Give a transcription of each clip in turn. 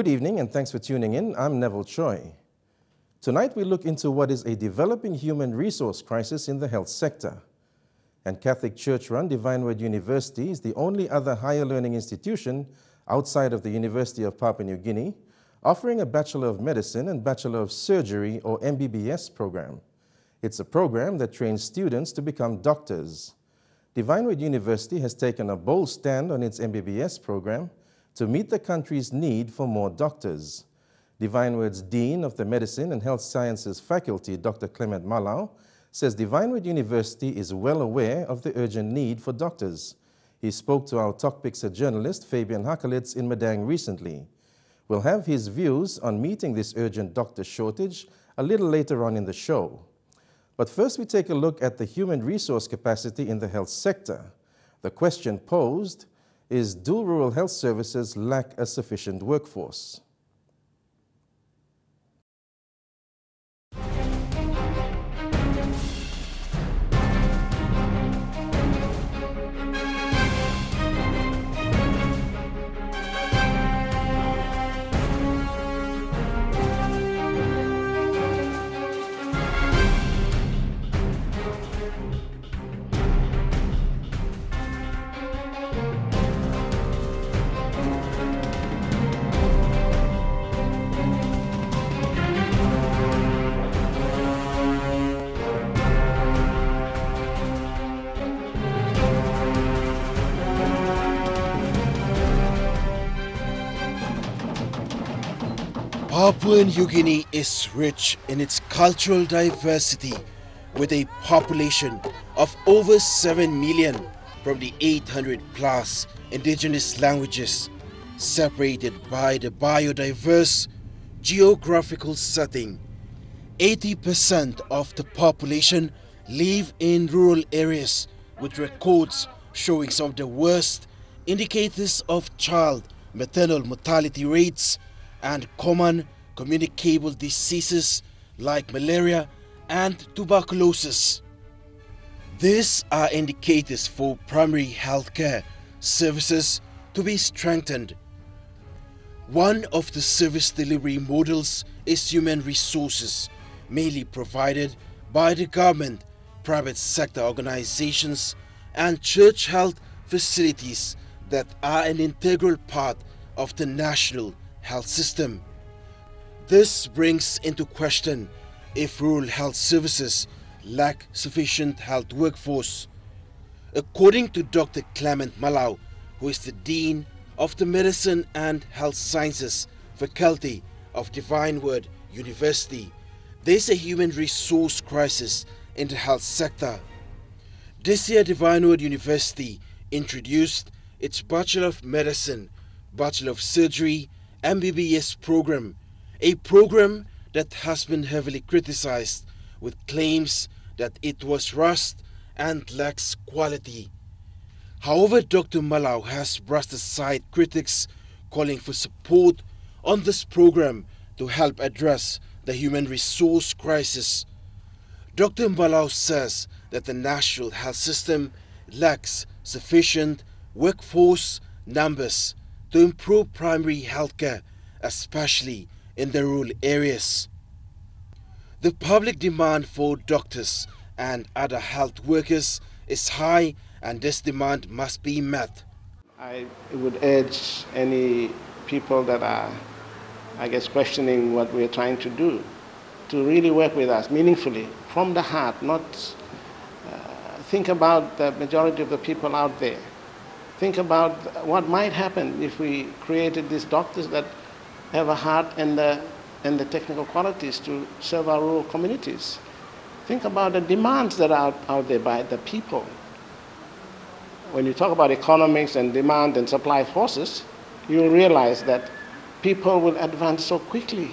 Good evening and thanks for tuning in. I'm Neville Choi. Tonight we look into what is a developing human resource crisis in the health sector. And Catholic Church-run Divine Word University is the only other higher learning institution outside of the University of Papua New Guinea offering a Bachelor of Medicine and Bachelor of Surgery or MBBS program. It's a program that trains students to become doctors. Divine Word University has taken a bold stand on its MBBS program to meet the country's need for more doctors. Divine Word's Dean of the Medicine and Health Sciences Faculty, Dr. Clement Malau, says Divine Word University is well aware of the urgent need for doctors. He spoke to our Tok Piksa journalist, Fabian Hakelitz, in Madang recently. We'll have his views on meeting this urgent doctor shortage a little later on in the show. But first, we take a look at the human resource capacity in the health sector. The question posed is do rural health services lack a sufficient workforce? Papua New Guinea is rich in its cultural diversity with a population of over 7 million from the 800 plus indigenous languages separated by the biodiverse geographical setting. 80% of the population live in rural areas with records showing some of the worst indicators of child maternal mortality rates and common communicable diseases like malaria and tuberculosis. These are indicators for primary healthcare services to be strengthened. One of the service delivery models is human resources, mainly provided by the government, private sector organizations, and church health facilities that are an integral part of the national health system. This brings into question if rural health services lack sufficient health workforce. According to Dr. Clement Malau, who is the Dean of the Medicine and Health Sciences Faculty of Divine Word University, there is a human resource crisis in the health sector. This year, Divine Word University introduced its Bachelor of Medicine, Bachelor of Surgery, MBBS program, a program that has been heavily criticized with claims that it was rushed and lacks quality. However, Dr. Malau has brushed aside critics calling for support on this program to help address the human resource crisis. Dr. Malau says that the national health system lacks sufficient workforce numbers to improve primary healthcare, especially in the rural areas. The public demand for doctors and other health workers is high and this demand must be met. I would urge any people that are, I guess, questioning what we're trying to do to really work with us meaningfully from the heart, not uh, think about the majority of the people out there think about what might happen if we created these doctors that have a heart and the, and the technical qualities to serve our rural communities. Think about the demands that are out, there by the people. When you talk about economics and demand and supply forces, you'll realize that people will advance so quickly.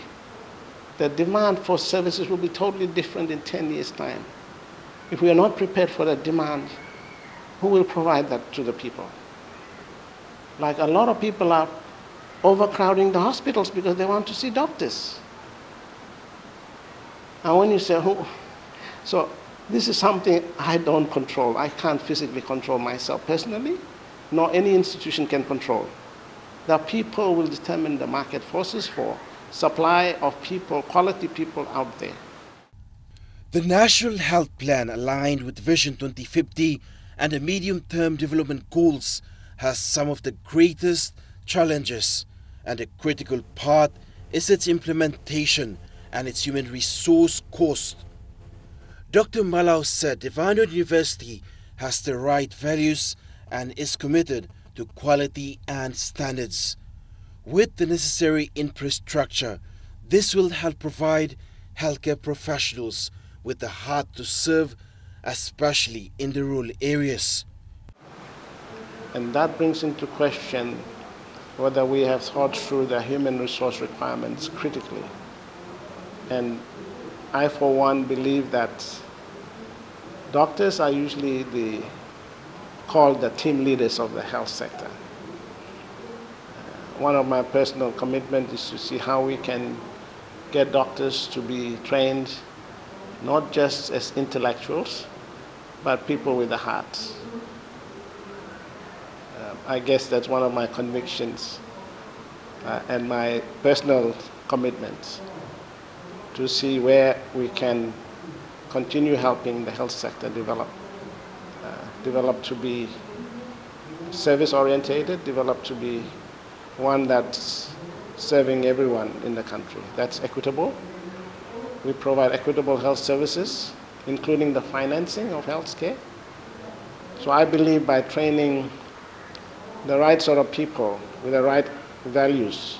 The demand for services will be totally different in 10 years' time. If we are not prepared for that demand, who will provide that to the people? Like a lot of people are overcrowding the hospitals because they want to see doctors. And when you say, who, so this is something I don't control. I can't physically control myself personally, nor any institution can control. The people will determine the market forces for supply of people, quality people out there. The National Health Plan, aligned with Vision 2050 and the medium term development goals, has some of the greatest challenges, and a critical part is its implementation and its human resource cost. Dr. Malau said Divine University has the right values and is committed to quality and standards. With the necessary infrastructure, this will help provide healthcare professionals with the heart to serve, especially in the rural areas. And that brings into question whether we have thought through the human resource requirements critically. And I, for one, believe that doctors are usually the, called the team leaders of the health sector. Uh, one of my personal commitments is to see how we can get doctors to be trained not just as intellectuals, but people with a heart. I guess that's one of my convictions uh, and my personal commitments to see where we can continue helping the health sector develop, uh, develop to be service orientated, develop to be one that's serving everyone in the country. That's equitable. We provide equitable health services, including the financing of health care. So I believe by training the right sort of people with the right values,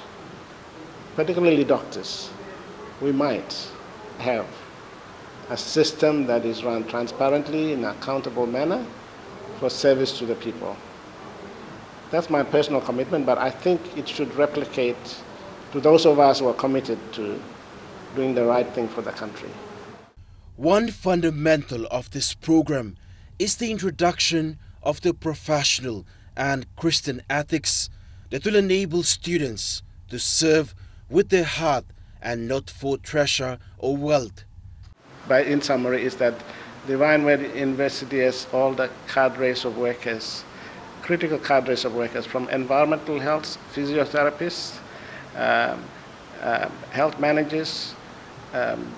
particularly doctors, we might have a system that is run transparently in an accountable manner for service to the people. That's my personal commitment, but I think it should replicate to those of us who are committed to doing the right thing for the country. One fundamental of this program is the introduction of the professional and Christian ethics that will enable students to serve with their heart and not for treasure or wealth. By in summary, is that Divine Word University has all the cadres of workers, critical cadres of workers, from environmental health, physiotherapists, um, uh, health managers, um,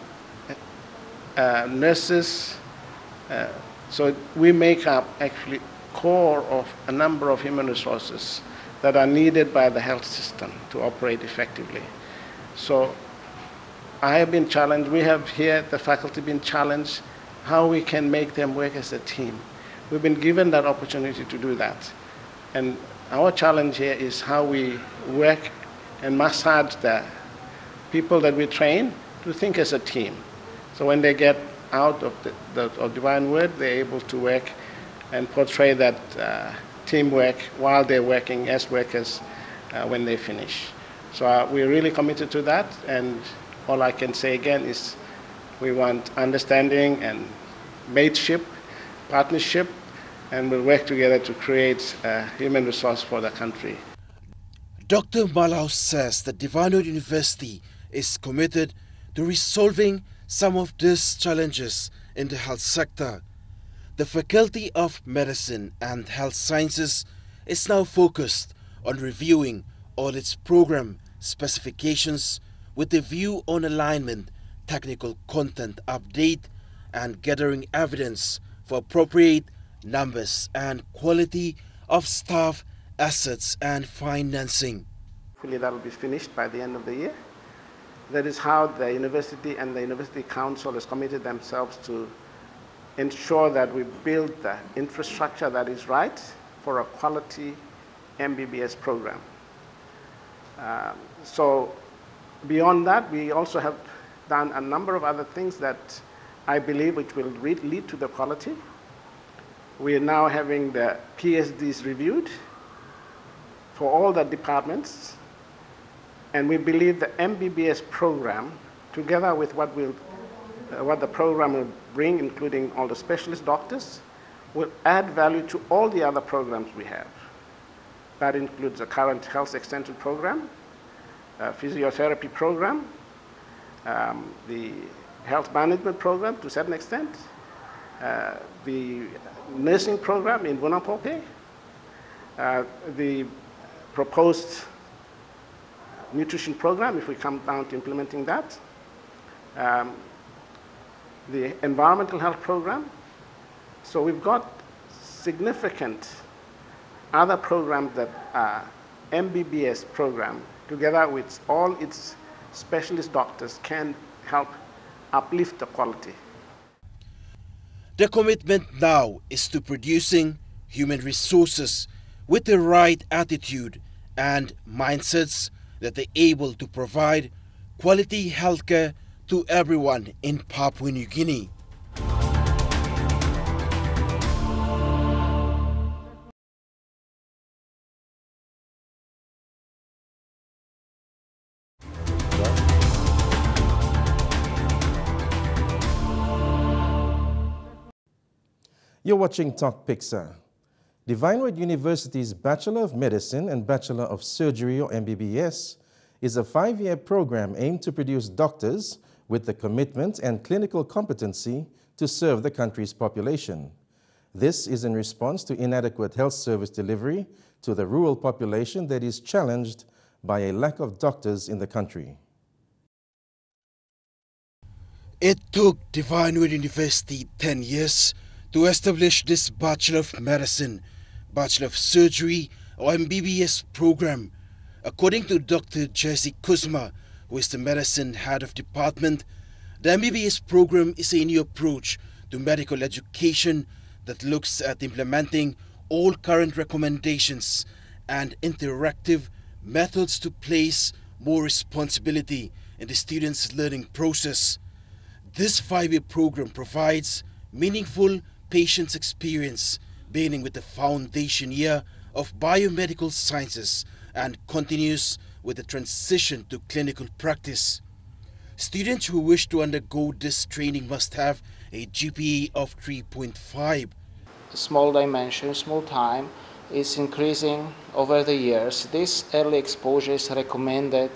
uh, nurses. Uh, so we make up actually core of a number of human resources that are needed by the health system to operate effectively. So I have been challenged, we have here, the faculty, been challenged how we can make them work as a team. We've been given that opportunity to do that. And our challenge here is how we work and massage the people that we train to think as a team. So when they get out of the, the of divine word, they're able to work and portray that uh, teamwork while they're working as workers uh, when they finish. So uh, we're really committed to that, and all I can say again is we want understanding and mateship, partnership, and we'll work together to create a human resource for the country. Dr. Malau says that Divine Word University is committed to resolving some of these challenges in the health sector. The Faculty of Medicine and Health Sciences is now focused on reviewing all its program specifications with a view on alignment, technical content update, and gathering evidence for appropriate numbers and quality of staff, assets, and financing. Hopefully, that will be finished by the end of the year. That is how the university and the University Council has committed themselves to ensure that we build the infrastructure that is right for a quality MBBS program. Um, so Beyond that, we also have done a number of other things that I believe which will lead to the quality. We are now having the PSDs reviewed for all the departments, and we believe the MBBS program, together with what, will, uh, what the program will bring, including all the specialist doctors, will add value to all the other programs we have. That includes the current health extension program, uh, physiotherapy program, um, the health management program to a certain extent, uh, the nursing program in Bonaparte, uh, the proposed nutrition program, if we come down to implementing that, um, the environmental health program. So we've got significant other programs that are MBBS program, together with all its specialist doctors, can help uplift the quality. The commitment now is to producing human resources with the right attitude and mindsets that they're able to provide quality healthcare to everyone in Papua New Guinea. You're watching Talk. Divine Word University's Bachelor of Medicine and Bachelor of Surgery, or MBBS, is a five year program aimed to produce doctors with the commitment and clinical competency to serve the country's population. This is in response to inadequate health service delivery to the rural population that is challenged by a lack of doctors in the country. It took Divine Word University 10 years to establish this Bachelor of Medicine, Bachelor of Surgery, or MBBS program. According to Dr. Jerzy Kuzma, who is the medicine head of department, the MBBS program is a new approach to medical education that looks at implementing all current recommendations and interactive methods to place more responsibility in the students' learning process. This five-year program provides meaningful patient's experience, beginning with the foundation year of biomedical sciences and continues with the transition to clinical practice. Students who wish to undergo this training must have a GPA of 3.5. Small dimension, small time is increasing over the years. This early exposure is recommended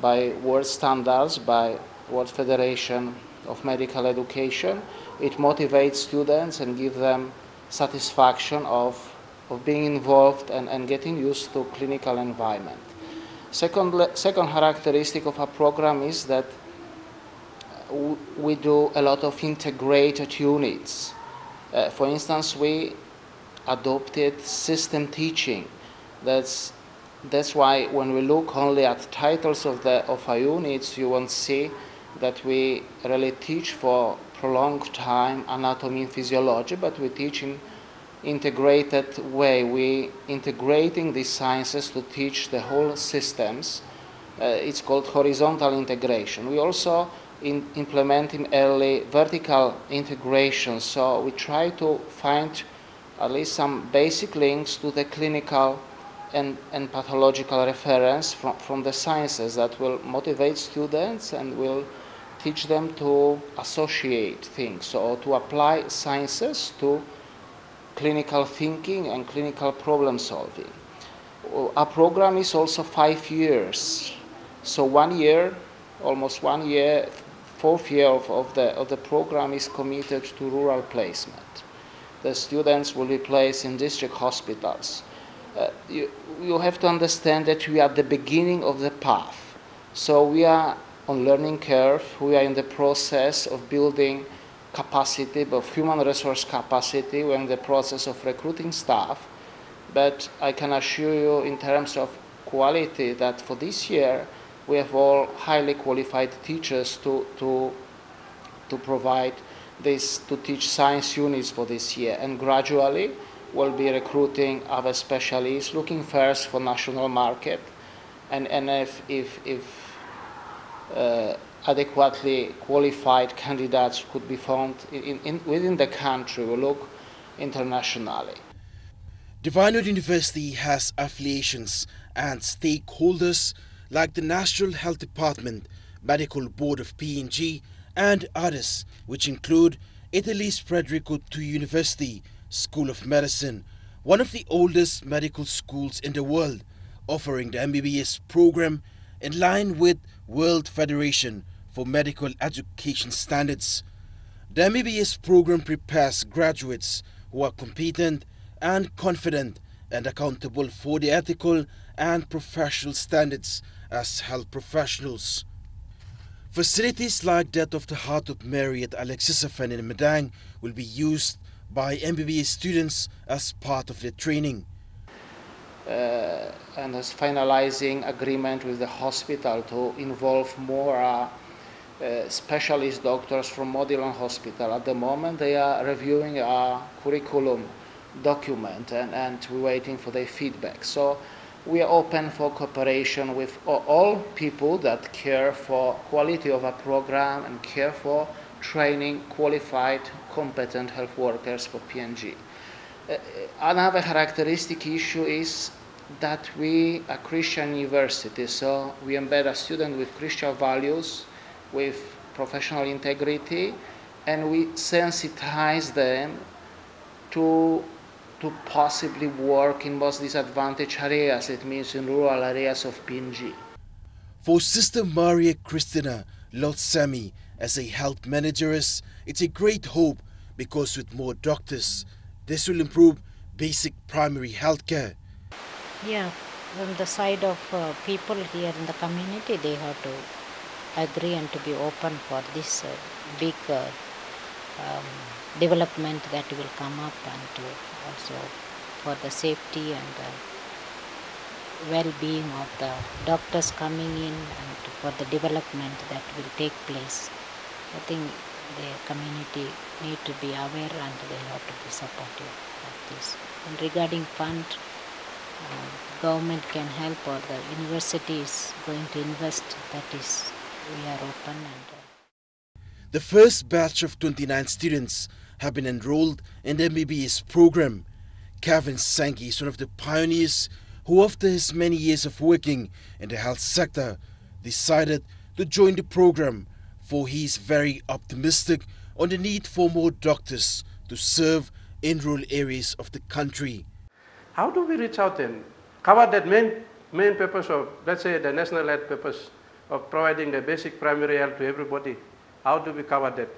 by world standards, by World Federation of Medical Education it motivates students and gives them satisfaction of, of being involved and, and getting used to clinical environment. Second, second characteristic of our program is that we do a lot of integrated units. Uh, for instance, we adopted system teaching. That's, that's why when we look only at titles of, the, of our units, you won't see that we really teach for prolonged time anatomy and physiology, but we teach in integrated way. We integrating these sciences to teach the whole systems. Uh, it's called horizontal integration. We also in implementing early vertical integration. So we try to find at least some basic links to the clinical and, and pathological reference from, from the sciences that will motivate students and will teach them to associate things or to apply sciences to clinical thinking and clinical problem solving. Our program is also five years. So one year, almost one year, fourth year of, of, the, of the program is committed to rural placement. The students will be placed in district hospitals. Uh, you, you have to understand that we are at the beginning of the path. So we are on learning curve. We are in the process of building capacity, of human resource capacity. We're in the process of recruiting staff. But I can assure you in terms of quality that for this year, we have all highly qualified teachers to, to, to provide this, to teach science units for this year. And gradually, we'll be recruiting other specialists, looking first for national market. And, and if, if, if uh, adequately qualified candidates could be found in, in, within the country. We look internationally. Divine University has affiliations and stakeholders like the National Health Department, Medical Board of PNG, and others, which include Italy's Federico II University School of Medicine, one of the oldest medical schools in the world, offering the MBBS program in line with World Federation for Medical Education Standards. The MBBS program prepares graduates who are competent and confident and accountable for the ethical and professional standards as health professionals. Facilities like that of the Heart of Mary at Alexishafen in Madang will be used by MBBS students as part of their training. Uh, and is finalizing agreement with the hospital to involve more uh, uh, specialist doctors from Modilon Hospital. At the moment, they are reviewing our curriculum document and, and we're waiting for their feedback. So we are open for cooperation with all people that care for quality of a program and care for training qualified, competent health workers for PNG. Uh, another characteristic issue is that we are Christian university, so we embed a student with Christian values, with professional integrity, and we sensitize them to to possibly work in most disadvantaged areas, it means in rural areas of PNG. For Sister Maria Christina Lotsami as a health manageress, it's a great hope because with more doctors, this will improve basic primary health care. Yeah, from the side of uh, people here in the community, they have to agree and to be open for this uh, big uh, um, development that will come up and to also for the safety and well-being of the doctors coming in and for the development that will take place. I think the community need to be aware and they have to be supportive of this. And regarding fund, uh, government can help or the university is going to invest. That is, we are open and. Uh, the first batch of 29 students have been enrolled in the MBBS program. Kevin Sankey is one of the pioneers who, after his many years of working in the health sector, decided to join the program for he is very optimistic on the need for more doctors to serve in rural areas of the country. How do we reach out and cover that main, main purpose of, let's say, the national health purpose of providing the basic primary health to everybody? How do we cover that?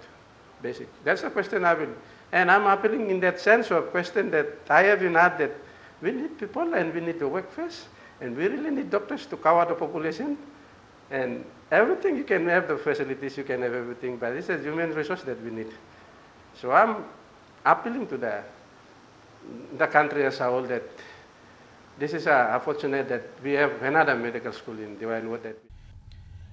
basic. That's the question I will. And I'm appealing in that sense of a question that I have in heart that we need people and we need to work first. And we really need doctors to cover the population. And everything, you can have the facilities, you can have everything, but it's a human resource that we need. So I'm appealing to the, the country as a whole that this is uh, fortunate that we have another medical school in Divine Word. That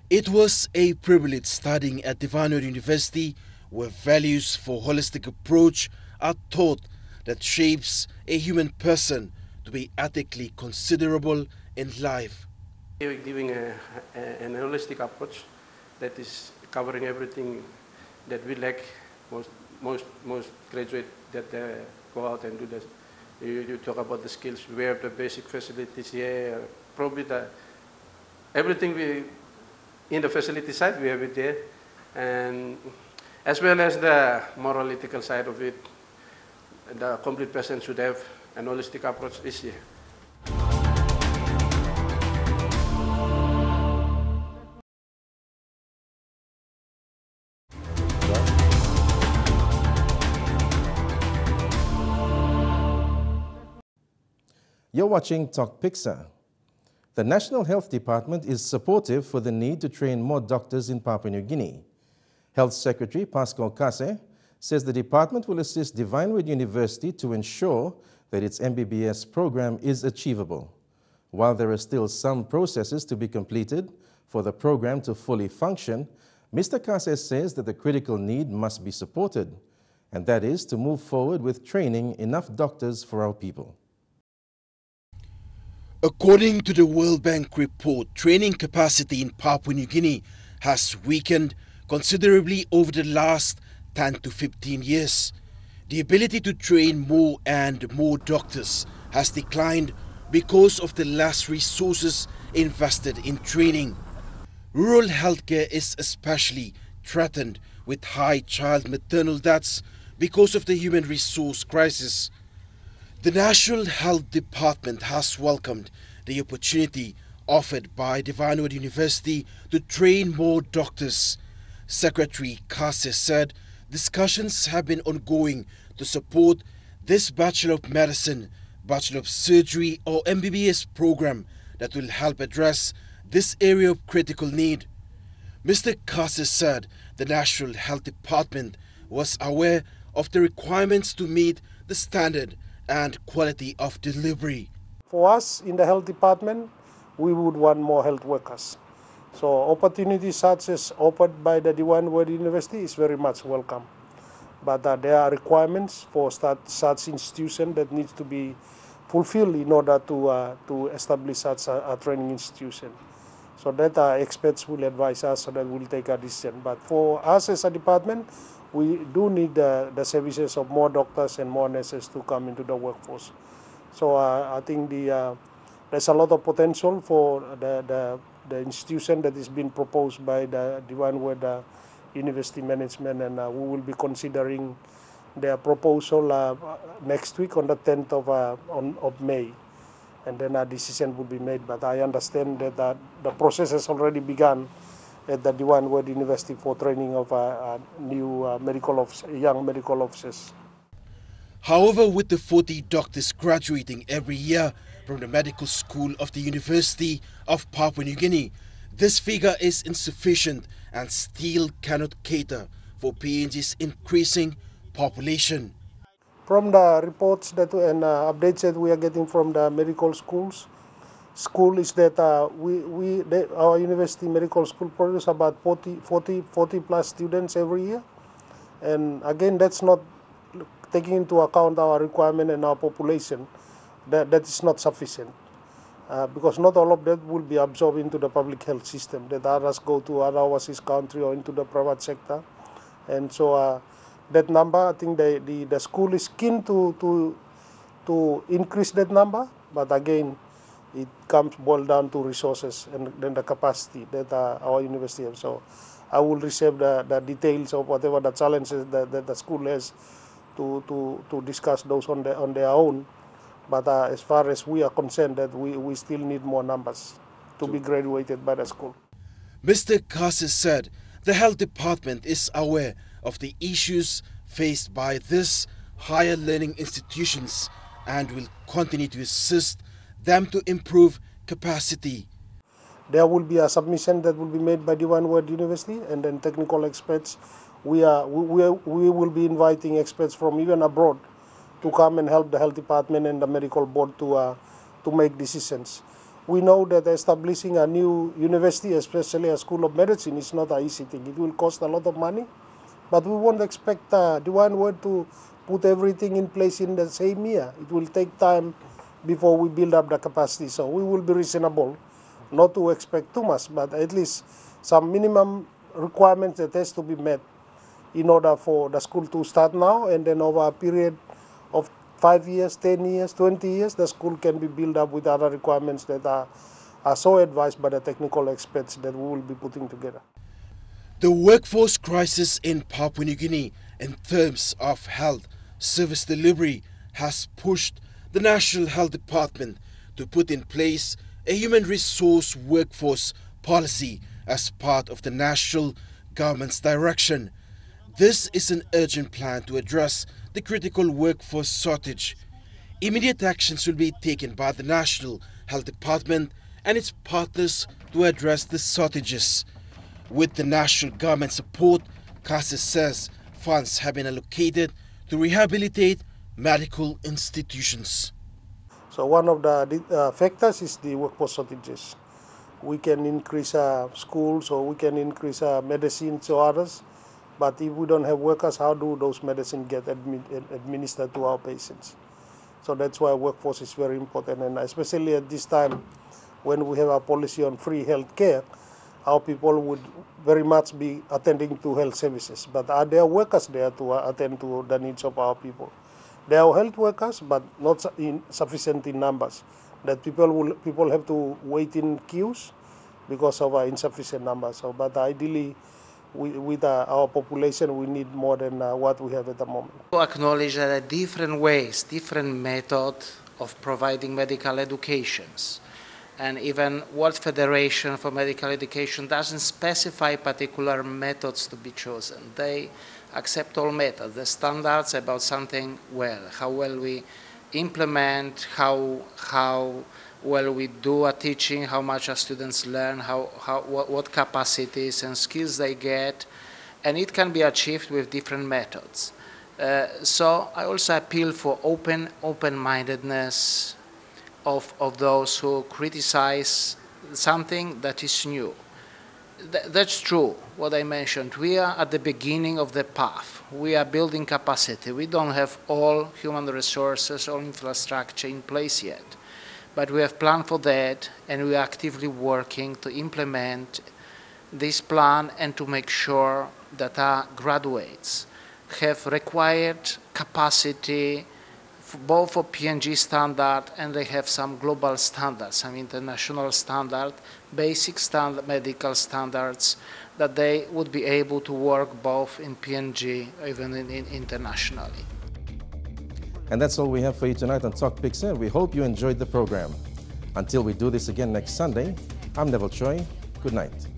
it was a privilege studying at Divine University where values for holistic approach are taught that shapes a human person to be ethically considerable in life. We're giving a, a, an holistic approach that is covering everything that we lack. Most, most, most graduates that uh, go out and do this. You, you, talk about the skills. We have the basic facilities here. Probably the everything we in the facility side we have it there, and as well as the moral ethical side of it. The complete person should have an holistic approach this year. You're watching Tok Piksa. The National Health Department is supportive for the need to train more doctors in Papua New Guinea. Health Secretary Pascal Kase says the department will assist Divine Word University to ensure that its MBBS program is achievable. While there are still some processes to be completed for the program to fully function, Mr. Kase says that the critical need must be supported, and that is to move forward with training enough doctors for our people. According to the World Bank report, training capacity in Papua New Guinea has weakened considerably over the last 10 to 15 years. The ability to train more and more doctors has declined because of the less resources invested in training. Rural healthcare is especially threatened with high child maternal deaths because of the human resource crisis. The National Health Department has welcomed the opportunity offered by Divine Word University to train more doctors Secretary Kase said discussions have been ongoing to support this Bachelor of Medicine Bachelor of Surgery or MBBS program that will help address this area of critical need. Mr. Kase said the National Health Department was aware of the requirements to meet the standard and quality of delivery. For us in the health department, we would want more health workers. So opportunities such as offered by the Divine Word University is very much welcome. But uh, there are requirements for such institution that needs to be fulfilled in order to, uh, to establish such a, a, training institution. So that uh, experts will advise us so that we'll take a decision. But for us as a department, we do need the, the services of more doctors and more nurses to come into the workforce. So uh, I think the, uh, there's a lot of potential for the, the, the institution that is being proposed by the Divine Word uh, University Management, and uh, we will be considering their proposal uh, next week on the 10th of, uh, on, of May. And then a decision will be made. But I understand that uh, the process has already begun at the Divine Word University for training of uh, uh, new uh, medical officers, young medical officers. However, with the 40 doctors graduating every year from the medical school of the University of Papua New Guinea, this figure is insufficient and still cannot cater for PNG's increasing population. From the reports that and uh, updates that we are getting from the medical schools, school is that uh, we, we they, our university medical school produces about 40, 40, 40 plus students every year. And again, that's not taking into account our requirement and our population. That, that is not sufficient. Uh, because not all of that will be absorbed into the public health system. That others go to other overseas country or into the private sector. And so uh, that number, I think the, the, the school is keen to, to, to increase that number, but again, it comes boiled down to resources and then the capacity that uh, our university has. So I will receive the, the details of whatever the challenges that, that the school has to, to, to discuss those on, the, on their own. But uh, as far as we are concerned, that we, we still need more numbers to be graduated by the school. Mr. Kase said the health department is aware of the issues faced by this higher learning institutions and will continue to assist them to improve capacity. There will be a submission that will be made by Divine Word University and then technical experts. We, are, we, we, will be inviting experts from even abroad to come and help the health department and the medical board to, uh, to make decisions. We know that establishing a new university, especially a school of medicine, is not an easy thing. It will cost a lot of money, but we won't expect uh, One World to put everything in place in the same year. It will take time before we build up the capacity. So we will be reasonable, not to expect too much, but at least some minimum requirements that has to be met in order for the school to start now and then over a period of five years, 10 years, 20 years, the school can be built up with other requirements that are, are so advised by the technical experts that we will be putting together. The workforce crisis in Papua New Guinea in terms of health service delivery has pushed the National Health Department to put in place a human resource workforce policy as part of the national government's direction. This is an urgent plan to address the critical workforce shortage. Immediate actions will be taken by the National Health Department and its partners to address the shortages. With the national government support, Kase says funds have been allocated to rehabilitate medical institutions. So one of the uh, factors is the workforce shortages. We can increase uh, schools or we can increase uh, medicines or others, but if we don't have workers, how do those medicines get admi administered to our patients? So that's why workforce is very important, and especially at this time when we have a policy on free health care, our people would very much be attending to health services. But are there workers there to attend to the needs of our people? There are health workers, but not in sufficient in numbers. That people will people have to wait in queues because of our insufficient numbers. So, but ideally, we, with uh, our population, we need more than uh, what we have at the moment. To acknowledge that there are different ways, different methods of providing medical educations. And even World Federation for Medical Education doesn't specify particular methods to be chosen. They accept all methods, the standards about something well, how well we implement how, how well we do a teaching, how much our students learn, how, how, what, what capacities and skills they get, and it can be achieved with different methods. Uh, so I also appeal for open, open-mindedness of, of those who criticize something that is new. Th that's true, what I mentioned. We are at the beginning of the path. We are building capacity. We don't have all human resources or infrastructure in place yet. But we have planned for that, and we are actively working to implement this plan and to make sure that our graduates have required capacity both for PNG standard and they have some global standards, some international standard, basic standard, medical standards, that they would be able to work both in PNG, even in, in internationally. And that's all we have for you tonight on Tok Piksa. We hope you enjoyed the program. Until we do this again next Sunday, I'm Neville Choi. Good night.